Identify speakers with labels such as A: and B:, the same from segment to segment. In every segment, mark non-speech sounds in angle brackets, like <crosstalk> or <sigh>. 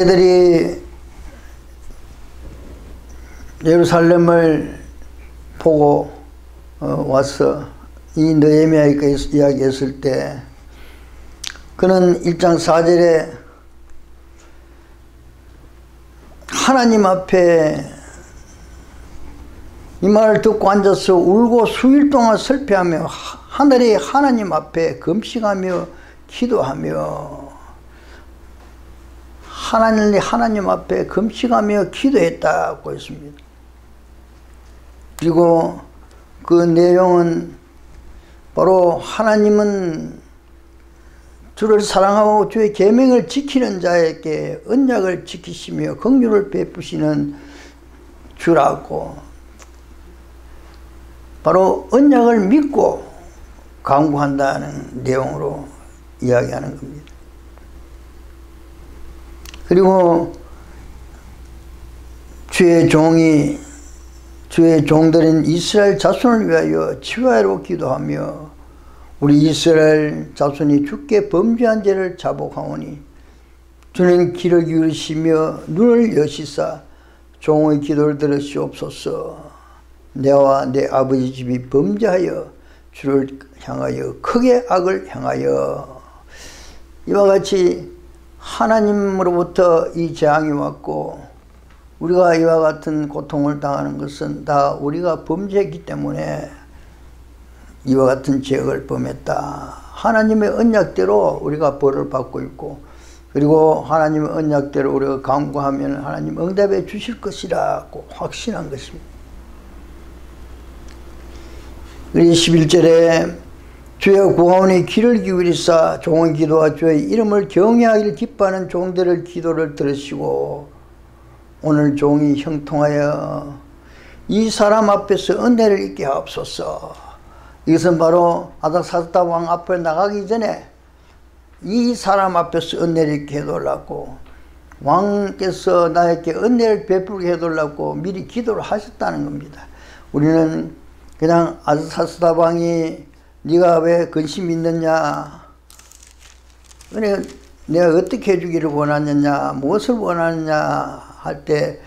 A: 애들이 예루살렘을 보고 어, 와서 이 느헤미야가 이야기했을 때 그는 1장 4절에 하나님 앞에 이 말을 듣고 앉아서 울고 수일 동안 설패하며 하늘의 하나님 앞에 금식하며 기도하며 하나님 하나님 앞에 금식하며 기도했다고 했습니다. 그리고 그 내용은 바로 하나님은 주를 사랑하고 주의 계명을 지키는 자에게 언약을 지키시며 긍휼을 베푸시는 주라고 바로 언약을 믿고 강구한다는 내용으로 이야기하는 겁니다. 그리고 주의 종이 주의 종들인 이스라엘 자손을 위하여 치유하러 기도하며 우리 이스라엘 자손이 주께 범죄한 죄를 자복하오니 주는 귀를 기울이시며 눈을 여시사 종의 기도를 들으시옵소서. 내와 내 아버지 집이 범죄하여 주를 향하여 크게 악을 향하여. 이와 같이 하나님으로부터 이 재앙이 왔고 우리가 이와 같은 고통을 당하는 것은 다 우리가 범죄했기 때문에 이와 같은 죄악을 범했다. 하나님의 언약대로 우리가 벌을 받고 있고 그리고 하나님의 언약대로 우리가 강구하면 하나님 응답해 주실 것이라고 확신한 것입니다. 11절에 주여 구하오니 귀를 기울이사 종은 기도와 주의 이름을 경외하기를 기뻐하는 종들을 기도를 들으시고 오늘 종이 형통하여 이 사람 앞에서 은혜를 있게 하옵소서. 이것은 바로 아닥사스다 왕 앞에 나가기 전에 이 사람 앞에서 은혜를 있게 해달라고 왕께서 나에게 은혜를 베풀게 해달라고 미리 기도를 하셨다는 겁니다. 우리는 그냥 아닥사스다 왕이 네가 왜 근심 있느냐? 그래 내가 어떻게 해주기를 원하느냐? 무엇을 원하느냐? 할 때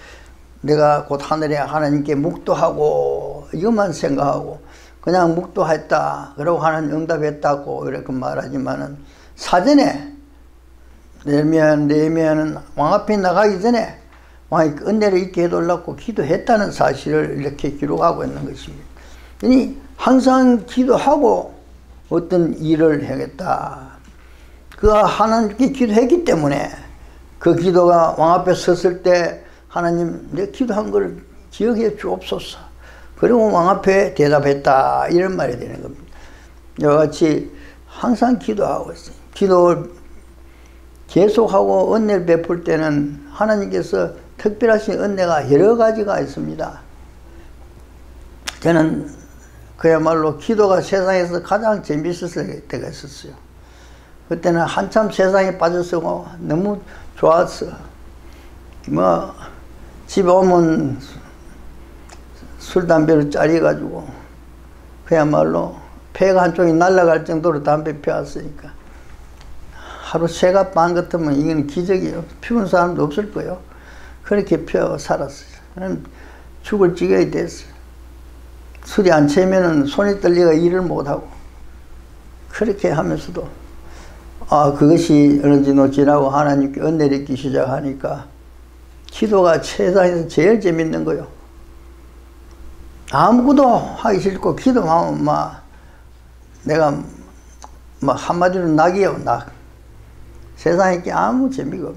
A: 내가 곧 하늘에 하나님께 묵도하고 이것만 생각하고 그냥 묵도했다. 그러고 하나님 응답했다고 이렇게 말하지만은 사전에 내면 내면은 왕 앞에 나가기 전에 왕이 은혜를 있게 해달라고 기도했다는 사실을 이렇게 기록하고 있는 것입니다. 그러니 항상 기도하고 어떤 일을 하겠다. 그 하나님께 기도했기 때문에 그 기도가 왕 앞에 섰을 때 하나님 내 기도한 걸 기억해 주옵소서. 그리고 왕 앞에 대답했다. 이런 말이 되는 겁니다. 이와 같이 항상 기도하고 있어요. 기도를 계속하고 은혜를 베풀 때는 하나님께서 특별하신 은혜가 여러 가지가 있습니다. 저는 그야말로 기도가 세상에서 가장 재밌었을 때가 있었어요. 그때는 한참 세상에 빠져서 뭐 너무 좋았어. 뭐 집에 오면 술, 담배를 짜리가지고 그야말로 폐가 한쪽이 날아갈 정도로 담배 피웠으니까 하루 세가 반 같으면 이건 기적이에요. 피운 사람도 없을 거예요. 그렇게 피워 살았어요. 죽을 지경이 됐어요. 술이 안 채면은 손이 떨리가 일을 못하고 그렇게 하면서도 아 그것이 어느 정도 지나고 하나님께 은혜를 있기 시작하니까 기도가 세상에서 제일 재밌는 거요. 아무것도 하기 싫고 기도하면 막 내가 막 한마디로 낙이요 낙. 세상에 아무 재미가 없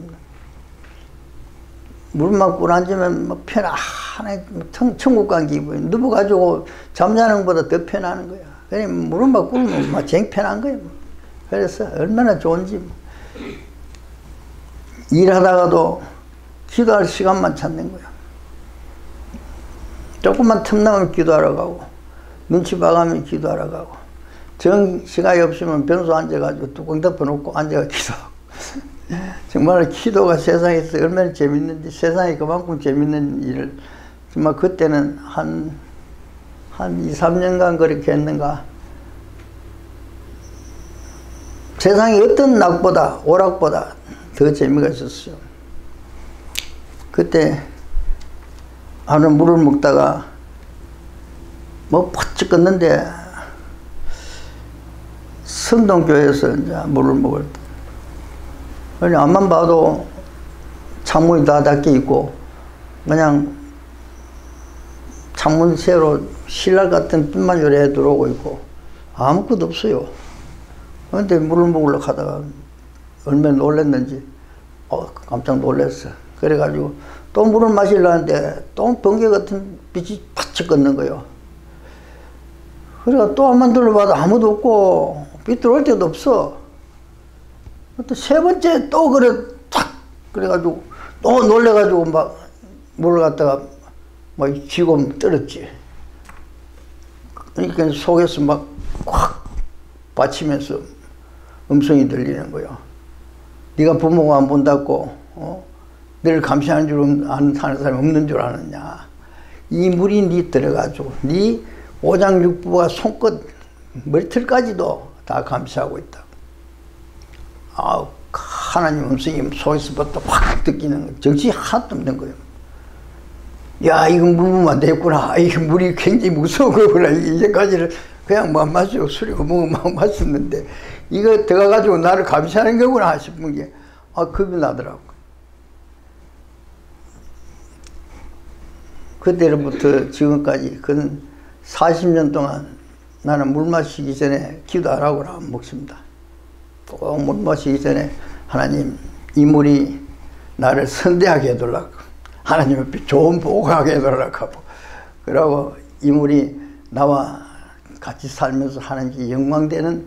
A: 나. 물만 꿇어앉으면 뭐 편안해 천국 간 기분 누워가지고 잠자는 것보다 더 편안한 거야 그래 물만 꿇으면 막 쟁편한 거야 뭐. 그래서 얼마나 좋은지 뭐. 일하다가도 기도할 시간만 찾는 거야 조금만 틈나면 기도하러 가고 눈치 봐가면 기도하러 가고 정 시간이 없으면 변소 앉아가지고 뚜껑 덮어놓고 앉아가 기도하고 <laughs> 정말 기도가 세상에서 얼마나 재밌는지 세상에 그만큼 재밌는 일을 정말 그때는 한, 한 2, 3년간 그렇게 했는가? 세상에 어떤 낙보다 오락보다 더 재미가 있었어요. 그때 하루 물을 먹다가 뭐 퍼뜩 껐는데 성동교회에서 이제 물을 먹을 때 아니 앞만 봐도 창문이 다 닫혀 있고 그냥 창문 세로 신랄 같은 빛만 요래 들어오고 있고 아무것도 없어요. 그런데 물을 먹으려고 하다가 얼마나 놀랐는지 어, 깜짝 놀랐어. 그래가지고 또 물을 마시려는데 또 번개 같은 빛이 파쳐 껐는 거예요. 그래가 또 한번 둘러봐도 아무도 없고 빛 들어올 때도 없어. 또 세 번째 또 그래 탁 그래가지고 또 놀래가지고 막 갖다가 막 쥐고 떨었지. 그러니까 속에서 막 꽉 받치면서 음성이 들리는 거요. 네가 부모가 안 본다고 어? 너를 감시하는 줄 아는 사람 없는 줄 아느냐. 이 물이 네 들어가지고 네 오장육부가 손끝 머리털까지도 다 감시하고 있다. 아 하나님 음성이 속에서부터 확 느끼는 정신이 하나도 없는 거예요. 야, 이거 물면 안 되겠구나. 이 물이 굉장히 무서운 거구나. <laughs> 이제까지는 그냥 막 마시고 술이 먹으면 막 마셨는데, 이거 들어가가지고 나를 감시하는 거구나 싶은 게, 아, 겁이 나더라고. 그때로부터 지금까지 근 40년 동안 나는 물 마시기 전에 기도 안 하고 안 먹습니다. 꼭물 마시기 전에 하나님, 이 물이 나를 선대하게 해달라고. 하나님 앞에 좋은 보고하게 해달라고 하고. 그러고 이 물이 나와 같이 살면서 하나님께 영광되는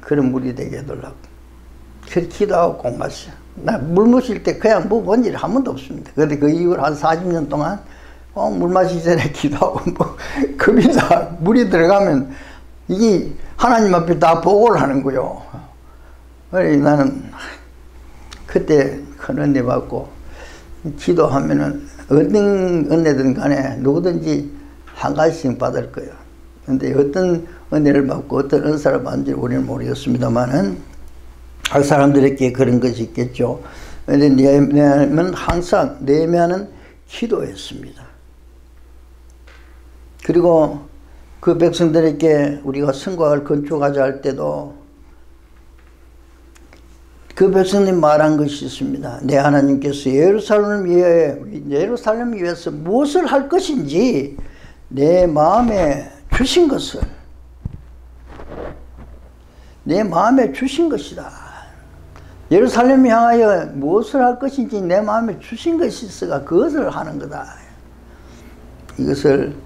A: 그런 물이 되게 해달라고. 그렇게 기도하고 꼭 마셔. 나물 마실 때 그냥 뭐본 일이 한 번도 없습니다. 그런데 그 이후로 한 40년 동안 어, 물 마시기 전에 <laughs> 기도하고 뭐 겁이 다 물이 들어가면 이게 하나님 앞에 다 보고를 하는 거요. 그래 나는 그때 큰 은혜 받고 기도하면은 어떤 은혜든 간에 누구든지 한 가지씩 받을 거예요. 근데 어떤 은혜를 받고 어떤 은사를 받는지 우리는 모르겠습니다만은 할 사람들에게 그런 것이 있겠죠. 근데 내면은 항상 내면은 기도했습니다. 그리고 그 백성들에게 우리가 성곽을 건축하자 할 때도 그 백성님 말한 것이 있습니다. 내 하나님께서 예루살렘을 위해 예루살렘 위해서 무엇을 할 것인지 내 마음에 주신 것을 내 마음에 주신 것이다. 예루살렘 향하여 무엇을 할 것인지 내 마음에 주신 것이 있어가 그것을 하는 거다. 이것을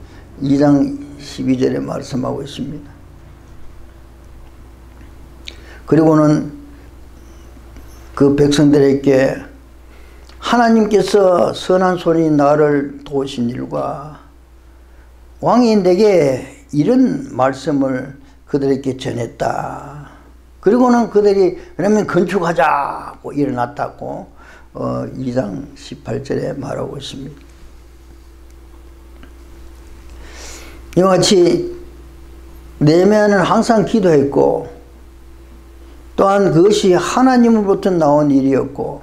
A: 2장 12절에 말씀하고 있습니다. 그리고는 그 백성들에게 하나님께서 선한 손이 나를 도우신 일과 왕이 내게 이런 말씀을 그들에게 전했다. 그리고는 그들이 그러면 건축하자고 일어났다고 어, 2장 18절에 말하고 있습니다. 이와 같이 내면은 항상 기도했고 또한 그것이 하나님으로부터 나온 일이었고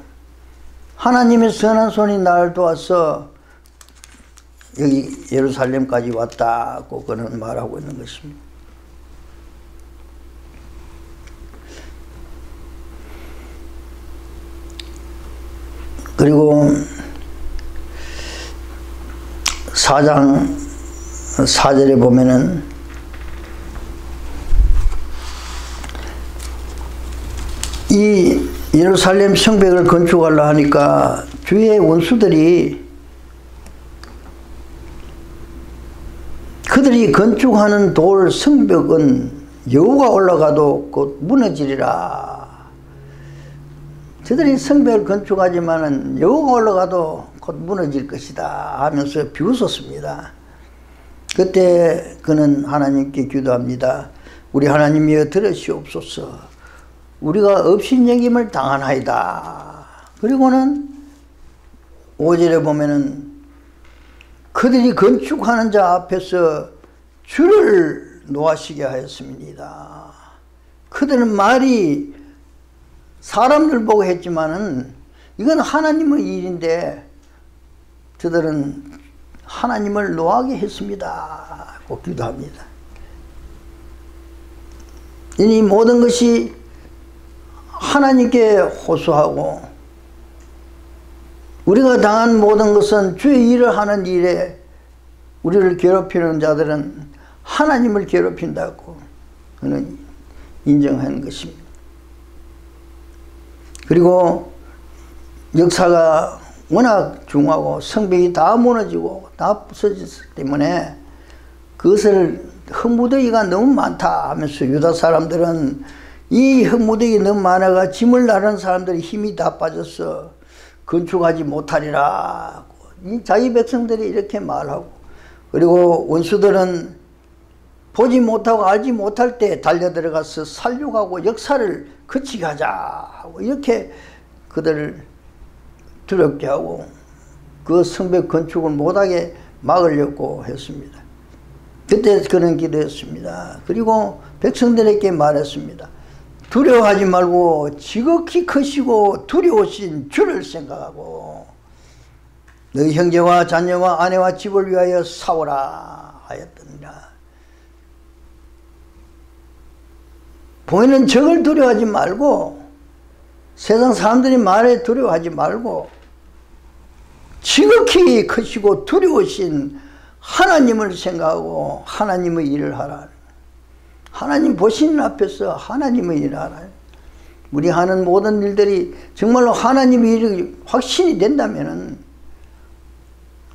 A: 하나님의 선한 손이 나를 도와서 여기 예루살렘까지 왔다고 그는 말하고 있는 것입니다. 그리고 4장 4절에 보면은 이 예루살렘 성벽을 건축하려 하니까 주의 원수들이 그들이 건축하는 돌 성벽은 여우가 올라가도 곧 무너지리라. 저들이 성벽을 건축하지만은 여우가 올라가도 곧 무너질 것이다 하면서 비웃었습니다. 그때 그는 하나님께 기도합니다. 우리 하나님이여 들으시옵소서. 우리가 업신여김을 당하나이다. 그리고는 5절에 보면은 그들이 건축하는 자 앞에서 줄을 놓아시게 하였습니다. 그들은 말이 사람들 보고 했지만은 이건 하나님의 일인데 저들은 하나님을 노하게 했습니다. 고 기도합니다. 이 모든 것이 하나님께 호소하고 우리가 당한 모든 것은 주의 일을 하는 일에 우리를 괴롭히는 자들은 하나님을 괴롭힌다고 그는 인정하는 것입니다. 그리고 역사가 워낙 중하고 성벽이 다 무너지고 다 부서졌기 때문에 그것을 흙무더기가 너무 많다 하면서 유다 사람들은 이 흙무더기 너무 많아가 짐을 나르는 사람들이 힘이 다 빠졌어 건축하지 못하리라 자기 백성들이 이렇게 말하고 그리고 원수들은 보지 못하고 알지 못할 때 달려들어가서 살육하고 역사를 거치게 하자 하고 이렇게 그들을 두렵게 하고 그 성벽 건축을 못하게 막으려고 했습니다. 그때 그런 기도했습니다. 그리고 백성들에게 말했습니다. 두려워하지 말고 지극히 크시고 두려우신 주를 생각하고 너희 형제와 자녀와 아내와 집을 위하여 싸우라 하였더니라. 보이는 적을 두려워하지 말고 세상 사람들이 말에 두려워하지 말고 지극히 크시고 두려우신 하나님을 생각하고 하나님의 일을 하라. 하나님 보시는 앞에서 하나님의 일을 하라. 우리 하는 모든 일들이 정말로 하나님의 일이 확신이 된다면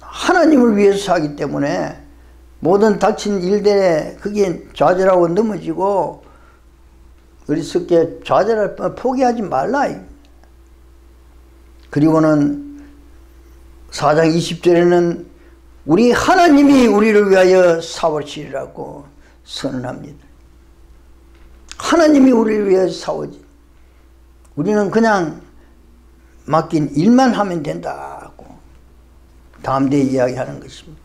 A: 하나님을 위해서 하기 때문에 모든 닥친 일들에 그게 좌절하고 넘어지고 어리석게 좌절할 포기하지 말라. 그리고는 4장 20절에는 우리 하나님이 우리를 위하여 싸우시리라고 선언합니다. 하나님이 우리를 위해 싸우지. 우리는 그냥 맡긴 일만 하면 된다고 다음 대 이야기하는 것입니다.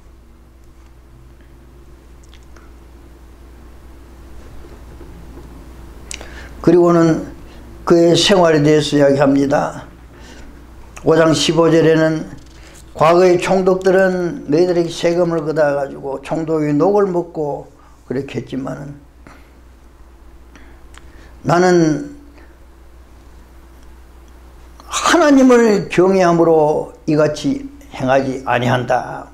A: 그리고는 그의 생활에 대해서 이야기합니다. 5장 15절에는 과거의 총독들은 너희들에게 세금을 걷어가지고 총독이 녹을 먹고 그렇게 했지만은 나는 하나님을 경외함으로 이같이 행하지 아니한다.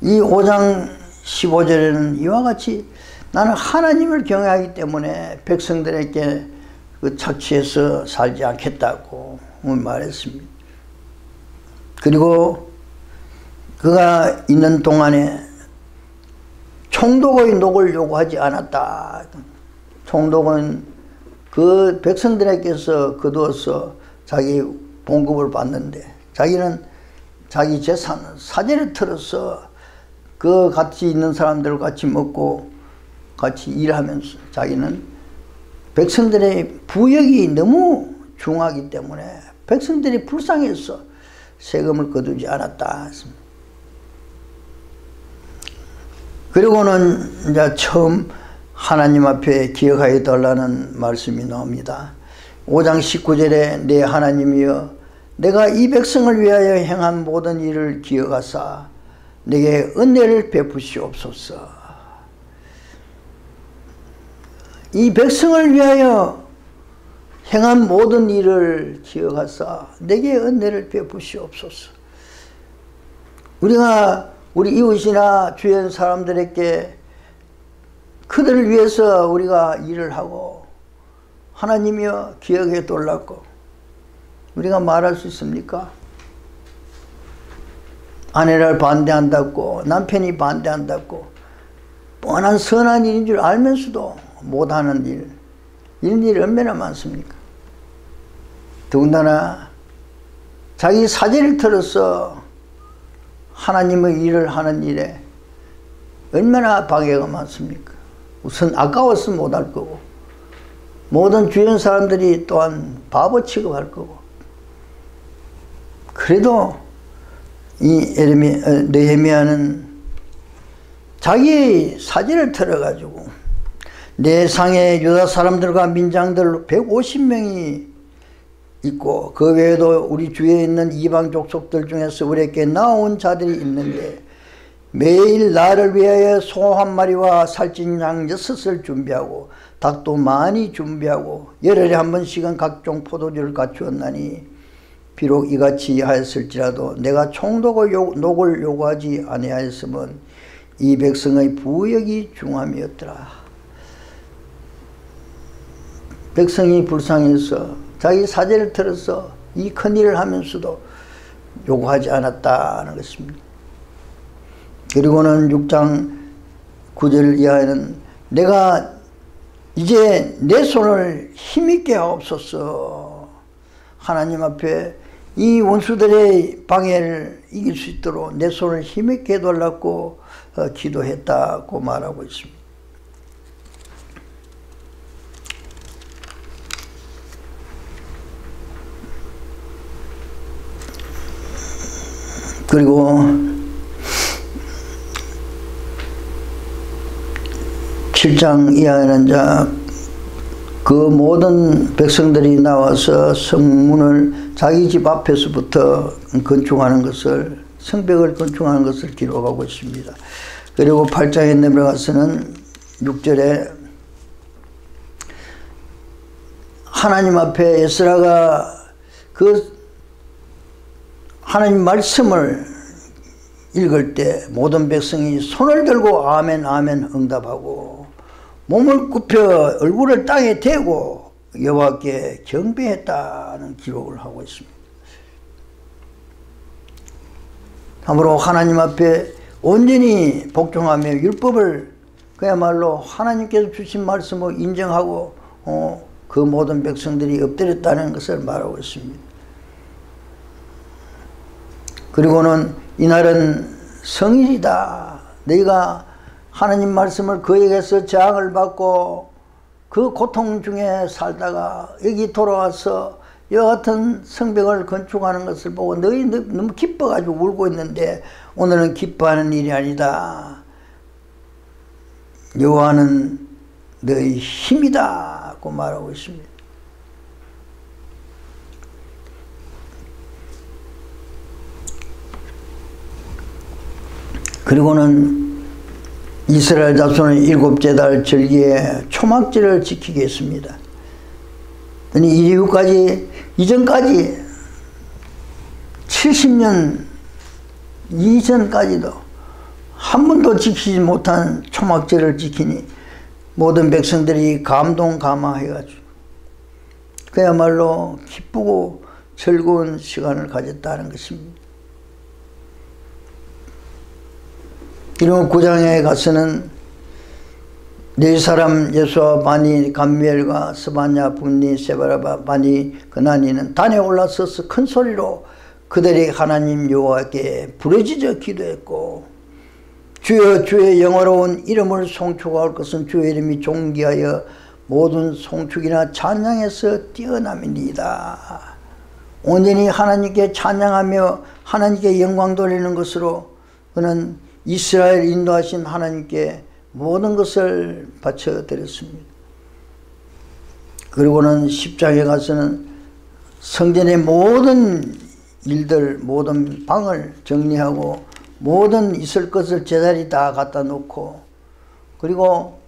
A: 이 5장 15절에는 이와 같이 나는 하나님을 경외하기 때문에 백성들에게 그 착취해서 살지 않겠다고 말했습니다. 그리고 그가 있는 동안에 총독의 녹을 요구하지 않았다. 총독은 그 백성들에게서 거두어서 자기 봉급을 받는데 자기는 자기 재산 사제를 틀어서 그 같이 있는 사람들 같이 먹고 같이 일하면서 자기는 백성들의 부역이 너무 중하기 때문에 백성들이 불쌍해서 세금을 거두지 않았다. 그리고는 이제 처음 하나님 앞에 기억하여 달라는 말씀이 나옵니다. 5장 19절에 내 하나님이여 내가 이 백성을 위하여 행한 모든 일을 기억하사 내게 은혜를 베푸시옵소서. 이 백성을 위하여 행한 모든 일을 기억하사 내게 은혜를 베푸시옵소서. 우리가 우리 이웃이나 주변 사람들에게 그들을 위해서 우리가 일을 하고 하나님이여 기억해 돌랐고 우리가 말할 수 있습니까? 아내를 반대한다고 남편이 반대한다고 뻔한 선한 일인 줄 알면서도 못하는 일 이런 일이 얼마나 많습니까? 더군다나 자기 사제를 틀어서 하나님의 일을 하는 일에 얼마나 방해가 많습니까? 우선 아까워서 못할 거고 모든 주변 사람들이 또한 바보 취급할 거고 그래도 이 에르미, 어, 느헤미야 는 자기의 사제를 틀어가지고 내상의 유다 사람들과 민장들 150명이 있고 그 외에도 우리 주위에 있는 이방 족속들 중에서 우리에게 나온 자들이 있는데 매일 나를 위하여 소 한 마리와 살찐 양 여섯을 준비하고 닭도 많이 준비하고 열흘에 한 번씩은 각종 포도주를 갖추었나니 비록 이같이 하였을지라도 내가 총독의 녹을 요구하지 아니하였으면 이 백성의 부역이 중함이었더라. 백성이 불쌍해서 자기 사제를 들어서 이 큰일을 하면서도 요구하지 않았다는 것입니다. 그리고는 6장 9절 이하에는 내가 이제 내 손을 힘있게 하옵소서 하나님 앞에 이 원수들의 방해를 이길 수 있도록 내 손을 힘있게 해달라고 어, 기도했다고 말하고 있습니다. 그리고 7장 이하에는 그 모든 백성들이 나와서 성문을 자기 집 앞에서부터 건축하는 것을 성벽을 건축하는 것을 기록하고 있습니다. 그리고 8장에 내려가서는 6절에 하나님 앞에 에스라가 그 하나님 말씀을 읽을 때 모든 백성이 손을 들고 아멘 아멘 응답하고 몸을 굽혀 얼굴을 땅에 대고 여호와께 경배했다는 기록을 하고 있습니다. 참으로 하나님 앞에 온전히 복종하며 율법을 그야말로 하나님께서 주신 말씀을 인정하고 어, 그 모든 백성들이 엎드렸다는 것을 말하고 있습니다. 그리고는 이날은 성일이다. 너희가 하나님 말씀을 그에게서 재앙을 받고 그 고통 중에 살다가 여기 돌아와서 여하튼 성벽을 건축하는 것을 보고 너희 너무 기뻐가지고 울고 있는데 오늘은 기뻐하는 일이 아니다. 여호와는 너희 힘이다고 말하고 있습니다. 그리고는 이스라엘 자손은 일곱째 달 절기에 초막절을 지키겠습니다. 이 이후까지 이전까지 70년 이전까지도 한 번도 지키지 못한 초막절을 지키니 모든 백성들이 감동 감화해가지고 그야말로 기쁘고 즐거운 시간을 가졌다는 것입니다. 이런 구장에 가서는 네 사람 예수와 바니 감미엘과 스바냐 분니 세바라바 바니 그나니는 단에 올라서서 큰 소리로 그들이 하나님 여호와께 부르짖어 기도했고 주여 주의 영어로운 이름을 송축할 것은 주의 이름이 존귀하여 모든 송축이나 찬양에서 뛰어남이니이다. 온전히 하나님께 찬양하며 하나님께 영광 돌리는 것으로 그는 이스라엘 인도하신 하나님께 모든 것을 바쳐드렸습니다. 그리고는 10장에 가서는 성전의 모든 일들, 모든 방을 정리하고 모든 있을 것을 제자리 다 갖다 놓고 그리고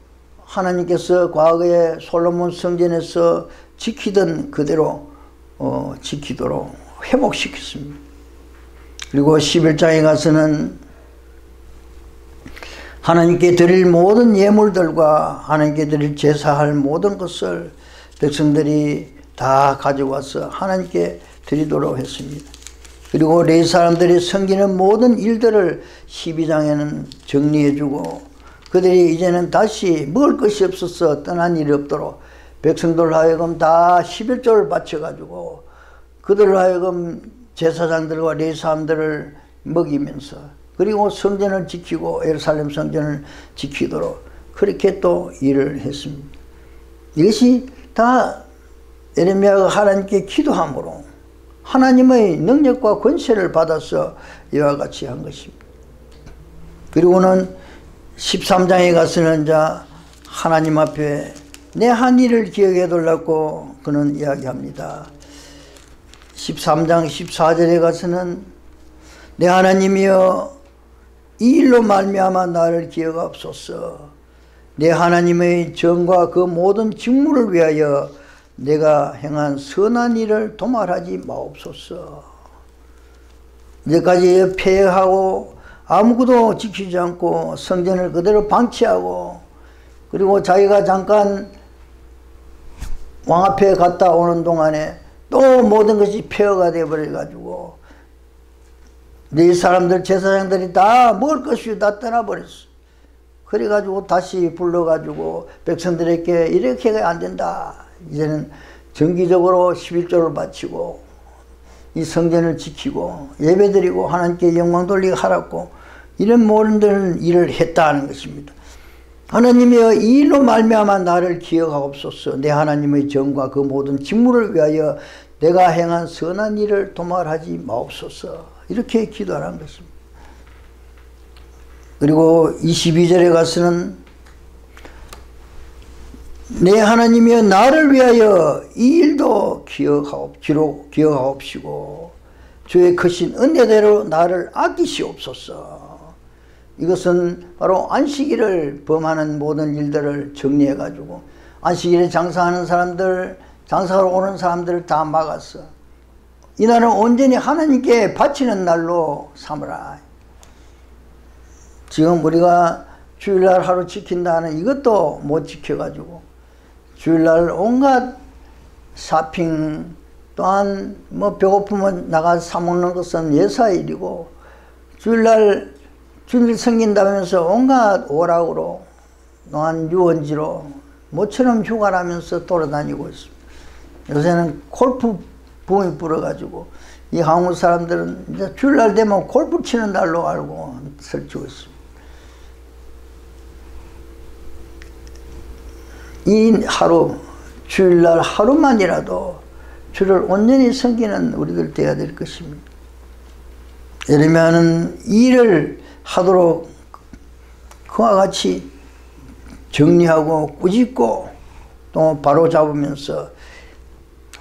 A: 하나님께서 과거에 솔로몬 성전에서 지키던 그대로 어, 지키도록 회복시켰습니다. 그리고 11장에 가서는 하나님께 드릴 모든 예물들과 하나님께 드릴 제사할 모든 것을 백성들이 다 가져와서 하나님께 드리도록 했습니다. 그리고 레 사람들이 섬기는 모든 일들을 12장에는 정리해주고 그들이 이제는 다시 먹을 것이 없어서 떠난 일이 없도록 백성들 하여금 다 11조를 바쳐가지고 그들 하여금 제사장들과 레 사람들을 먹이면서 그리고 성전을 지키고 예루살렘 성전을 지키도록 그렇게 또 일을 했습니다. 이것이 다 에레미야가 하나님께 기도함으로 하나님의 능력과 권세를 받아서 이와 같이 한 것입니다. 그리고는 13장에 가서는 자 하나님 앞에 내 한 일을 기억해 달라고 그는 이야기합니다. 13장 14절에 가서는 내 하나님이여 이 일로 말미암아 나를 기억하옵소서 내 하나님의 정과 그 모든 직무를 위하여 내가 행한 선한 일을 도말하지 마옵소서. 이제까지 폐하고 아무것도 지키지 않고 성전을 그대로 방치하고 그리고 자기가 잠깐 왕 앞에 갔다 오는 동안에 또 모든 것이 폐허가 되어버려가지고 네 사람들 제사장들이 다 먹을 것이 다 떠나버렸어. 그래가지고 다시 불러가지고 백성들에게 이렇게 안 된다. 이제는 정기적으로 11조를 바치고 이 성전을 지키고 예배드리고 하나님께 영광 돌리게 하라고 이런 모든 일을 했다는 것입니다. 하나님이여 이 일로 말미암아 나를 기억하옵소서 내 하나님의 정과 그 모든 직무를 위하여 내가 행한 선한 일을 도말하지 마옵소서 이렇게 기도하는 것입니다. 그리고 22절에 가서는 내 하나님이여 나를 위하여 이 일도 기억하옵, 기억하옵시고 주의 크신 은혜대로 나를 아끼시옵소서 이것은 바로 안식일을 범하는 모든 일들을 정리해 가지고 안식일에 장사하는 사람들 장사하러 오는 사람들을 다 막았어 이 날은 온전히 하나님께 바치는 날로 삼으라 지금 우리가 주일날 하루 지킨다는 이것도 못 지켜가지고 주일날 온갖 사핑 또한 뭐 배고프면 나가서 사 먹는 것은 예사일이고 주일날 주일 생긴다면서 온갖 오락으로 또한 유원지로 모처럼 휴가를 하면서 돌아다니고 있습니다. 요새는 골프 붐이 불어가지고 이 한국 사람들은 이제 주일날 되면 골프 치는 날로 알고 설치고 있습니다. 이 하루 주일날 하루만이라도 주를 온전히 섬기는 우리들 되어야 될 것입니다. 이러면은 일을 하도록 그와 같이 정리하고 꾸짖고 또 바로 잡으면서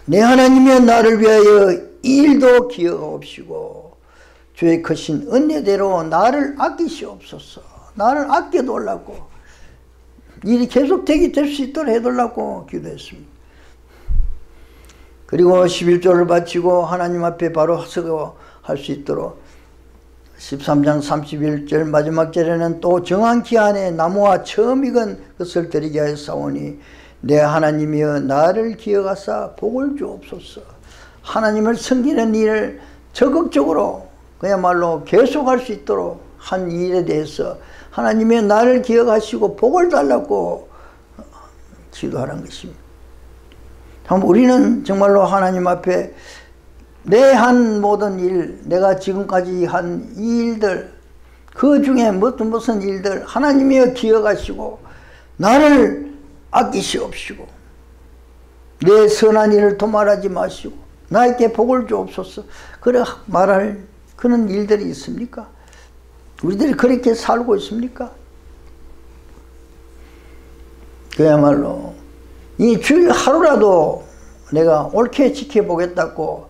A: 내 하나님의 나를 위하여 이 일도 기억하옵시고 주의 크신 은혜대로 나를 아끼시옵소서 나를 아껴달라고 일이 계속 되게 될수 있도록 해달라고 기도했습니다. 그리고 11조를 바치고 하나님 앞에 바로 서고 할 수 있도록 13장 31절 마지막 절에는 또 정한 기한에 나무와 처음 익은 것을 드리게 하였사오니 내 하나님이여 나를 기억하사 복을 주옵소서 하나님을 섬기는 일을 적극적으로 그야말로 계속할 수 있도록 한 일에 대해서 하나님의 나를 기억하시고 복을 달라고 기도하는 것입니다. 우리는 정말로 하나님 앞에 내 한 모든 일, 내가 지금까지 한 이 일들, 그 중에 무슨 무슨 일들 하나님이여 기억하시고 나를 아끼시옵시고 내 선한 일을 도말하지 마시고 나에게 복을 주옵소서 그래 말할 그런 일들이 있습니까? 우리들이 그렇게 살고 있습니까? 그야말로 이 주일 하루라도 내가 옳게 지켜보겠다고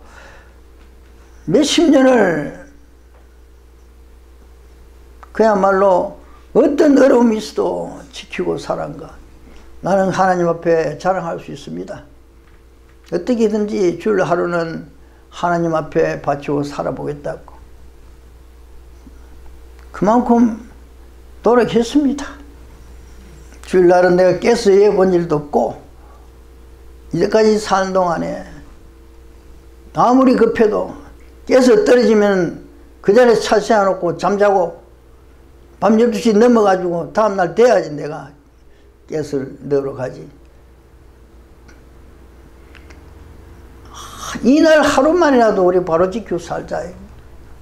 A: 몇십 년을 그야말로 어떤 어려움이 있어도 지키고 살아가 나는 하나님 앞에 자랑할 수 있습니다. 어떻게든지 주일 하루는 하나님 앞에 바치고 살아보겠다고. 그만큼 노력했습니다. 주일날은 내가 깨서 예본 일도 없고 이제까지 사는 동안에 아무리 급해도 깨서 떨어지면 그 자리에 차 세워놓고 잠자고 밤 12시 넘어가지고 다음날 돼야지 내가 깨서 넣으러 가지. 이날 하루만이라도 우리 바로 지켜 살자.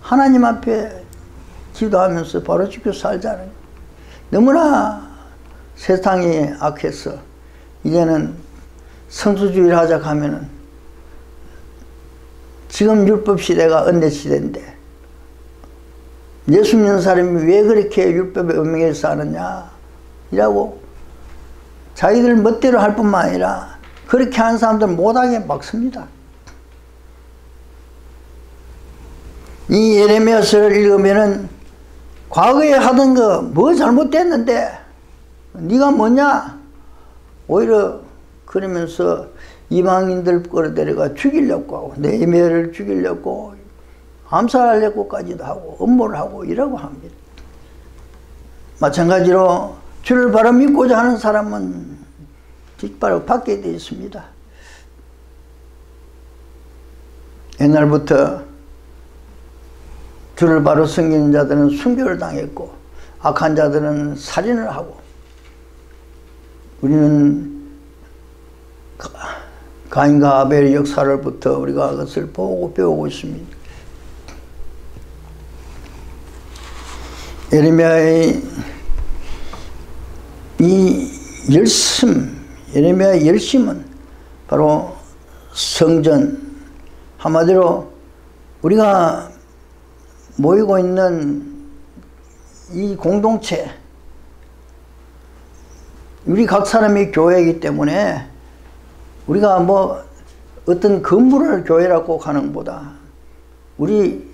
A: 하나님 앞에 기도하면서 바로 지켜 살자는 너무나 세상이 악해서 이제는 성수주의를 하자 하면은 지금 율법 시대가 은혜 시대인데 예수 믿는 사람이 왜 그렇게 율법에 음행해 사느냐 이라고 자기들 멋대로 할 뿐만 아니라 그렇게 하는 사람들 못하게 막습니다. 이 예레미야서를 읽으면은 과거에 하던 거 뭐 잘못됐는데 네가 뭐냐 오히려 그러면서 이방인들 끌어들여가 죽이려고 하고 네메를 죽이려고 암살하려고까지도 하고 음모를 하고 이라고 합니다. 마찬가지로 주를 바로 믿고자 하는 사람은 뒷바로 받게 되어 있습니다. 옛날부터 주를 바로 섬기는 자들은 순교를 당했고 악한 자들은 살인을 하고 우리는 가인과 아벨의 역사를부터 우리가 그것을 보고 배우고 있습니다. 예레미야의 이 열심, 예레미야의 열심은 바로 성전 한마디로 우리가 모이고 있는 이 공동체 우리 각 사람이 교회이기 때문에 우리가 뭐 어떤 건물을 교회라고 하는 것보다 우리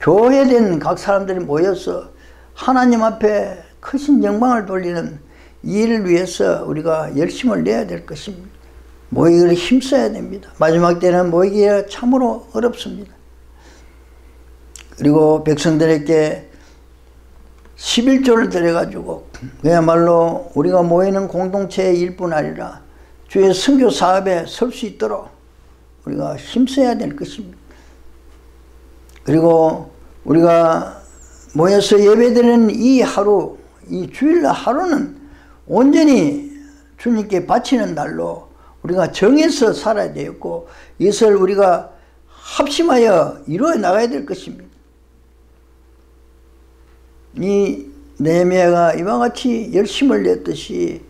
A: 교회된 각 사람들이 모여서 하나님 앞에 크신 영광을 돌리는 일을 위해서 우리가 열심을 내야 될 것입니다. 모이기를 힘써야 됩니다. 마지막 때는 모이기가 참으로 어렵습니다. 그리고 백성들에게 11조를 드려가지고 그야말로 우리가 모이는 공동체의 일뿐 아니라 주의 선교 사업에 설 수 있도록 우리가 힘써야 될 것입니다. 그리고 우리가 모여서 예배드리는 이 하루, 이 주일날 하루는 온전히 주님께 바치는 날로 우리가 정해서 살아야 되겠고 이것을 우리가 합심하여 이루어 나가야 될 것입니다. 이 네미야가 이와 같이 열심을 냈듯이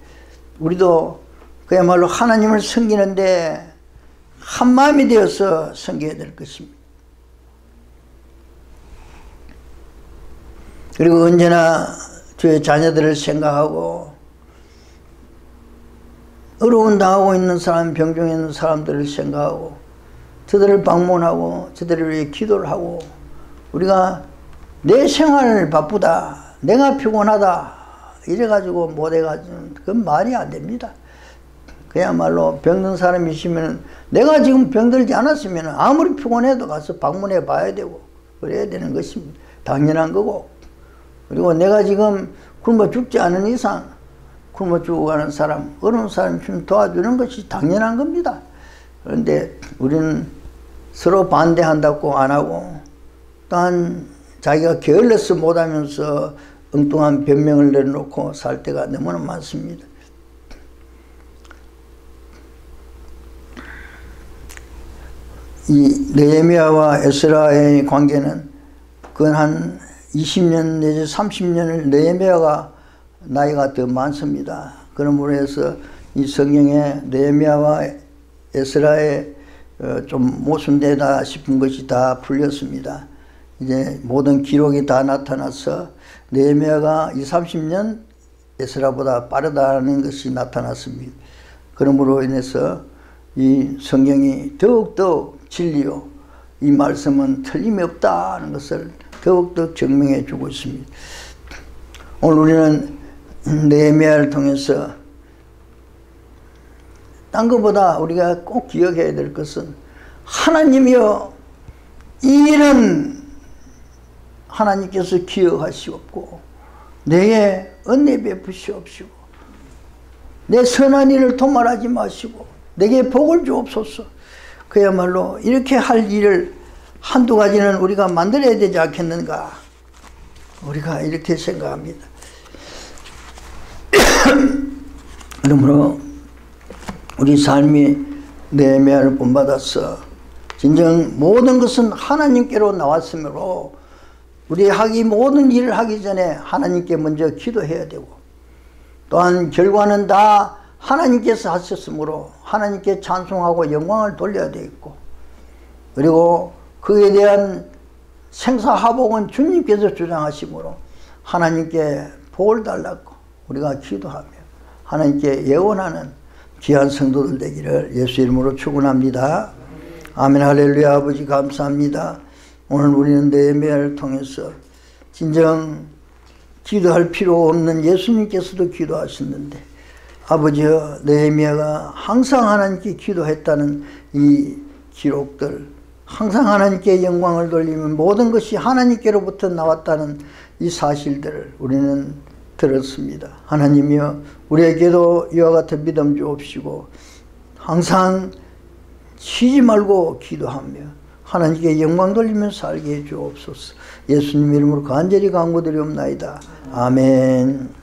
A: 우리도 그야말로 하나님을 섬기는데 한 마음이 되어서 섬겨야 될 것입니다. 그리고 언제나 주의 자녀들을 생각하고 어려운 당하고 있는 사람, 병중에 있는 사람들을 생각하고 저들을 방문하고 저들을 위해 기도를 하고 우리가 내 생활 바쁘다. 내가 피곤하다. 이래가지고 못해가지고 그건 말이 안 됩니다. 그야말로 병든 사람이 있으면 내가 지금 병들지 않았으면 아무리 피곤해도 가서 방문해 봐야 되고 그래야 되는 것입니다. 당연한 거고 그리고 내가 지금 굶어 죽지 않은 이상 굶어 죽어가는 사람 어려운 사람 좀 도와주는 것이 당연한 겁니다. 그런데 우리는 서로 반대한다고 안 하고 또한 자기가 게을러서 못하면서 엉뚱한 변명을 내놓고 살 때가 너무나 많습니다. 이 느헤미야와 에스라의 관계는 그건 한 20년 내지 30년을 느헤미야가 나이가 더 많습니다. 그러므로 해서 이 성경에 느헤미야와 에스라의 어, 좀 모순되다 싶은 것이 다 풀렸습니다. 이제 모든 기록이 다 나타나서 네미야가 2, 30년 에스라보다 빠르다는 것이 나타났습니다. 그러므로 인해서 이 성경이 더욱더 진리요. 이 말씀은 틀림이 없다는 것을 더욱더 증명해 주고 있습니다. 오늘 우리는 네미야를 통해서 딴 것보다 우리가 꼭 기억해야 될 것은 하나님이여 이 일은 하나님께서 기억하시옵고 내게 은혜 베푸시옵시고 내 선한 일을 도말하지 마시고 내게 복을 주옵소서. 그야말로 이렇게 할 일을 한두 가지는 우리가 만들어야 되지 않겠는가? 우리가 이렇게 생각합니다 <coughs> 그러므로 우리 삶이 내면을 본받아서 진정 모든 것은 하나님께로 나왔으므로 우리 하기 모든 일을 하기 전에 하나님께 먼저 기도해야 되고 또한 결과는 다 하나님께서 하셨으므로 하나님께 찬송하고 영광을 돌려야 되겠고 그리고 그에 대한 생사하복은 주님께서 주장하시므로 하나님께 복을 달라고 우리가 기도하며 하나님께 예언하는 귀한 성도들 되기를 예수 이름으로 축원합니다. 아멘 할렐루야 아버지 감사합니다. 오늘 우리는 네헤미야를 통해서 진정 기도할 필요 없는 예수님께서도 기도하셨는데 아버지여 네헤미야가 항상 하나님께 기도했다는 이 기록들 항상 하나님께 영광을 돌리면 모든 것이 하나님께로부터 나왔다는 이 사실들을 우리는 들었습니다. 하나님이여 우리에게도 이와 같은 믿음 주옵시고 항상 쉬지 말고 기도하며 하나님께 영광 돌리며 살게 해 주옵소서. 예수님 이름으로 간절히 간구드리옵나이다. 아멘.